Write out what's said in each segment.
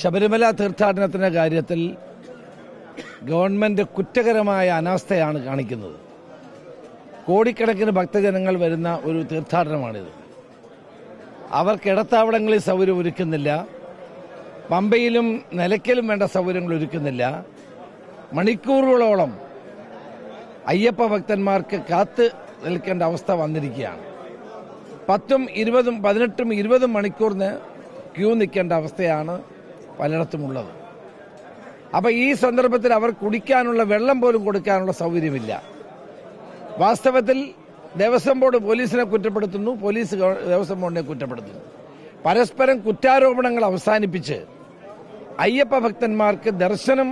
ശബരിമല തീർത്ഥാടനത്തിന്റെ കാര്യത്തിൽ ഗവൺമെന്റ് കുറ്റകരമായ അനാസ്ഥയാണ് കാണിക്കുന്നത്. കോടിക്കണക്കിന് ഭക്തജനങ്ങൾ വരുന്ന ഒരു തീർത്ഥാടനമാണിത്. അവർക്ക് ഇടത്താവളങ്ങളിൽ സൗകര്യം ഒരുക്കുന്നില്ല. പമ്പയിലും നിലയ്ക്കലും വേണ്ട സൗകര്യങ്ങൾ ഒരുക്കുന്നില്ല. മണിക്കൂറുകളോളം അയ്യപ്പ ഭക്തന്മാർക്ക് കാത്ത് നിൽക്കേണ്ട അവസ്ഥ വന്നിരിക്കുകയാണ്. പത്തും ഇരുപതും പതിനെട്ടും ഇരുപതും മണിക്കൂറിന് ക്യൂ നിൽക്കേണ്ട അവസ്ഥയാണ് പലയിടത്തുമുള്ളത്. അപ്പൊ ഈ സന്ദർഭത്തിൽ അവർ കുടിക്കാനുള്ള വെള്ളം പോലും കൊടുക്കാനുള്ള സൗകര്യമില്ല. വാസ്തവത്തിൽ ദേവസ്വം ബോർഡ് പോലീസിനെ കുറ്റപ്പെടുത്തുന്നു പോലീസ് ദേവസ്വം ബോർഡിനെ കുറ്റപ്പെടുത്തുന്നു. പരസ്പരം കുറ്റാരോപണങ്ങൾ അവസാനിപ്പിച്ച് അയ്യപ്പ ഭക്തന്മാർക്ക് ദർശനം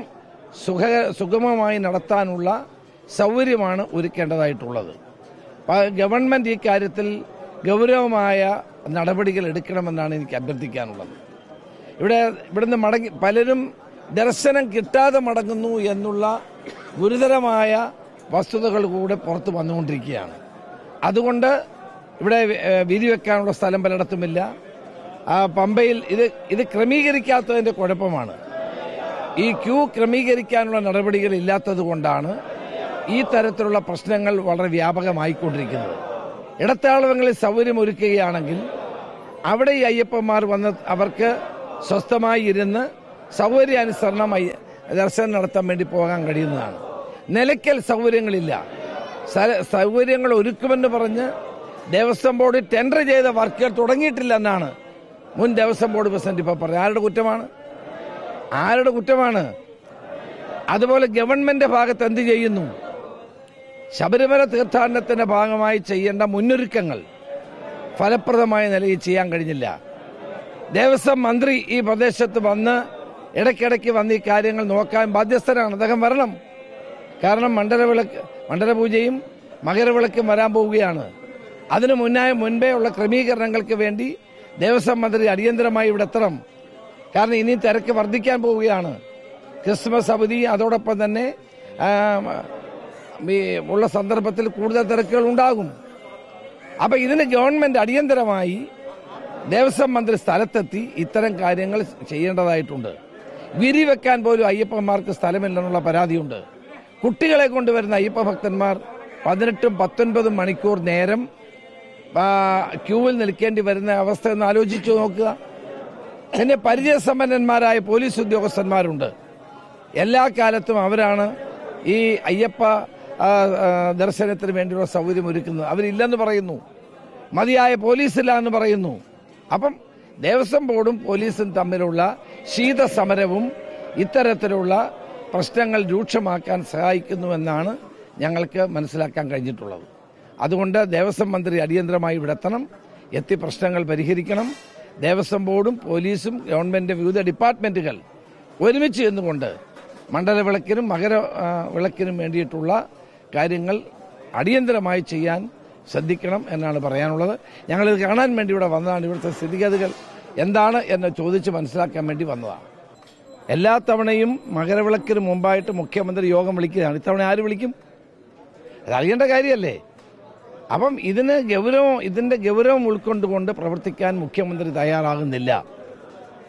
സുഖ സുഗമമായി നടത്താനുള്ള സൗകര്യമാണ് ഒരുക്കേണ്ടതായിട്ടുള്ളത്. ഗവൺമെന്റ് ഈ കാര്യത്തിൽ ഗൗരവമായ നടപടികൾ എടുക്കണമെന്നാണ് എനിക്ക് അഭ്യർത്ഥിക്കാനുള്ളത്. ഇവിടെ ഇവിടുന്ന് മടങ്ങി പലരും ദർശനം കിട്ടാതെ മടങ്ങുന്നു എന്നുള്ള ഗുരുതരമായ വസ്തുതകൾ കൂടെ പുറത്തു വന്നുകൊണ്ടിരിക്കുകയാണ്. അതുകൊണ്ട് ഇവിടെ വിധി വെക്കാനുള്ള സ്ഥലം പലയിടത്തുമില്ല. പമ്പയിൽ ഇത് ഇത് ക്രമീകരിക്കാത്തതിന്റെ കുഴപ്പമാണ്. ഈ ക്യൂ ക്രമീകരിക്കാനുള്ള നടപടികൾ ഇല്ലാത്തത് കൊണ്ടാണ് ഈ തരത്തിലുള്ള പ്രശ്നങ്ങൾ വളരെ വ്യാപകമായിക്കൊണ്ടിരിക്കുന്നത്. ഇടത്താളവങ്ങളിൽ സൗകര്യം ഒരുക്കുകയാണെങ്കിൽ അവിടെ ഈ അയ്യപ്പന്മാർ വന്ന് അവർക്ക് സ്വസ്ഥമായി ഇരുന്ന് സൗകര്യാനുസരണമായി ദർശനം നടത്താൻ വേണ്ടി പോകാൻ കഴിയുന്നതാണ്. നിലയ്ക്കൽ സൗകര്യങ്ങളില്ല. സൗകര്യങ്ങൾ ഒരുക്കുമെന്ന് പറഞ്ഞ് ദേവസ്വം ബോർഡ് ടെൻഡർ ചെയ്ത വർക്കുകൾ തുടങ്ങിയിട്ടില്ല എന്നാണ് മുൻ ദേവസ്വം ബോർഡ് പ്രസിഡന്റ് ഇപ്പോൾ പറഞ്ഞത്. ആരുടെ കുറ്റമാണ്? ആരുടെ കുറ്റമാണ്? അതുപോലെ ഗവൺമെന്റ് ഭാഗത്ത് എന്ത് ചെയ്യുന്നു? ശബരിമല തീർത്ഥാടനത്തിന്റെ ഭാഗമായി ചെയ്യേണ്ട മുന്നൊരുക്കങ്ങൾ ഫലപ്രദമായ നിലയിൽ ചെയ്യാൻ കഴിഞ്ഞില്ല. ദേവസ്വം മന്ത്രി ഈ പ്രദേശത്ത് വന്ന് ഇടയ്ക്കിടയ്ക്ക് വന്ന് ഈ കാര്യങ്ങൾ നോക്കാൻ ബാധ്യസ്ഥരാണ്. അദ്ദേഹം വരണം. കാരണം മണ്ഡലവിളക്ക് മണ്ഡലപൂജയും മകരവിളക്കും വരാൻ പോവുകയാണ്. അതിനു മുന്നായ മുൻപേ ഉള്ള ക്രമീകരണങ്ങൾക്ക് വേണ്ടി ദേവസ്വം മന്ത്രി അടിയന്തരമായി ഇവിടെ എത്തണം. കാരണം ഇനി തിരക്ക് വർദ്ധിക്കാൻ പോവുകയാണ്. ക്രിസ്മസ് അവധി അതോടൊപ്പം തന്നെ ഉള്ള സന്ദർഭത്തിൽ കൂടുതൽ തിരക്കുകൾ ഉണ്ടാകും. അപ്പൊ ഇതിന് ഗവൺമെന്റ് അടിയന്തരമായി ദേവസ്വം മന്ത്രി സ്ഥലത്തെത്തി ഇത്തരം കാര്യങ്ങൾ ചെയ്യേണ്ടതായിട്ടുണ്ട്. വിരി വെക്കാൻ പോലും അയ്യപ്പന്മാർക്ക് സ്ഥലമില്ലെന്നുള്ള പരാതിയുണ്ട്. കുട്ടികളെ കൊണ്ടുവരുന്ന അയ്യപ്പ ഭക്തന്മാർ പതിനെട്ടും പത്തൊൻപതും മണിക്കൂർ നേരം ക്യൂവിൽ നിൽക്കേണ്ടി വരുന്ന അവസ്ഥ ഒന്ന് ആലോചിച്ചു നോക്കുക. പിന്നെ പരിചയസമ്പന്നന്മാരായ പോലീസ് ഉദ്യോഗസ്ഥന്മാരുണ്ട്. എല്ലാ കാലത്തും അവരാണ് ഈ അയ്യപ്പ ദർശനത്തിന് വേണ്ടിയുള്ള സൗകര്യം ഒരുക്കുന്നത് അവരില്ലെന്ന് പറയുന്നു. മതിയായ പോലീസില്ല എന്ന് പറയുന്നു. അപ്പം ദേവസ്വം ബോർഡും പോലീസും തമ്മിലുള്ള ശീതസമരവും ഇത്തരത്തിലുള്ള പ്രശ്നങ്ങൾ രൂക്ഷമാക്കാൻ സഹായിക്കുന്നുവെന്നാണ് ഞങ്ങൾക്ക് മനസ്സിലാക്കാൻ കഴിഞ്ഞിട്ടുള്ളത്. അതുകൊണ്ട് ദേവസ്വം മന്ത്രി അടിയന്തരമായി ഇവിടെ എത്തണം എത്തി പ്രശ്നങ്ങൾ പരിഹരിക്കണം. ദേവസ്വം ബോർഡും പോലീസും ഗവൺമെന്റ് വിവിധ ഡിപ്പാർട്ട്മെന്റുകൾ ഒരുമിച്ച് നിന്നുകൊണ്ട് മണ്ഡലവിളക്കിനും മകര വിളക്കിനും വേണ്ടിയിട്ടുള്ള കാര്യങ്ങൾ അടിയന്തരമായി ചെയ്യാൻ ശ്രദ്ധിക്കണം എന്നാണ് പറയാനുള്ളത്. ഞങ്ങളിത് കാണാൻ വേണ്ടി ഇവിടെ വന്നതാണ്. ഇവിടുത്തെ സ്ഥിതിഗതികൾ എന്താണ് എന്ന് ചോദിച്ച് മനസ്സിലാക്കാൻ വേണ്ടി വന്നതാണ്. എല്ലാ തവണയും മകരവിളക്കിന് മുമ്പായിട്ട് മുഖ്യമന്ത്രി യോഗം വിളിക്കുകയാണ്. ഇത്തവണ ആര് വിളിക്കും? അത് അറിയേണ്ട കാര്യമല്ലേ? അപ്പം ഇതിന് ഗൗരവം ഇതിന്റെ ഗൗരവം ഉൾക്കൊണ്ടുകൊണ്ട് പ്രവർത്തിക്കാൻ മുഖ്യമന്ത്രി തയ്യാറാകുന്നില്ല.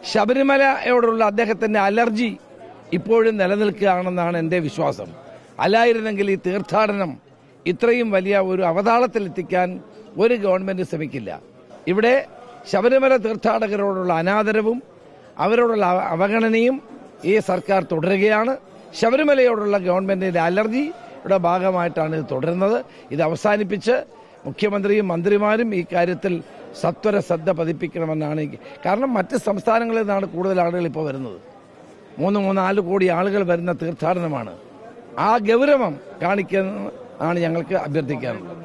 ശബരിമലയോടുള്ള അദ്ദേഹത്തിന്റെ അലർജി ഇപ്പോഴും നിലനിൽക്കുകയാണെന്നാണ് എന്റെ വിശ്വാസം. അല്ലായിരുന്നെങ്കിൽ ഈ തീർത്ഥാടനം ഇത്രയും വലിയ ഒരു അവതാളത്തിലെത്തിക്കാൻ ഒരു ഗവൺമെന്റ് ശ്രമിക്കില്ല. ഇവിടെ ശബരിമല തീർത്ഥാടകരോടുള്ള അനാദരവും അവരോടുള്ള അവഗണനയും ഈ സർക്കാർ തുടരുകയാണ്. ശബരിമലയോടുള്ള ഗവൺമെന്റിന്റെ അലർജിയുടെ ഭാഗമായിട്ടാണ് ഇത് തുടരുന്നത്. ഇത് അവസാനിപ്പിച്ച് മുഖ്യമന്ത്രിയും മന്ത്രിമാരും ഈ കാര്യത്തിൽ സത്വര ശ്രദ്ധ പതിപ്പിക്കണമെന്നാണ് കാരണം മറ്റ് സംസ്ഥാനങ്ങളിൽ നിന്നാണ് കൂടുതൽ ആളുകൾ ഇപ്പോൾ വരുന്നത്. മൂന്ന് മൂന്ന് നാല് കോടി ആളുകൾ വരുന്ന തീർത്ഥാടനമാണ്. ആ ഗൗരവം കാണിക്കുന്ന ആണ് ഞങ്ങൾക്ക് അഭ്യർത്ഥിക്കാനുള്ളത്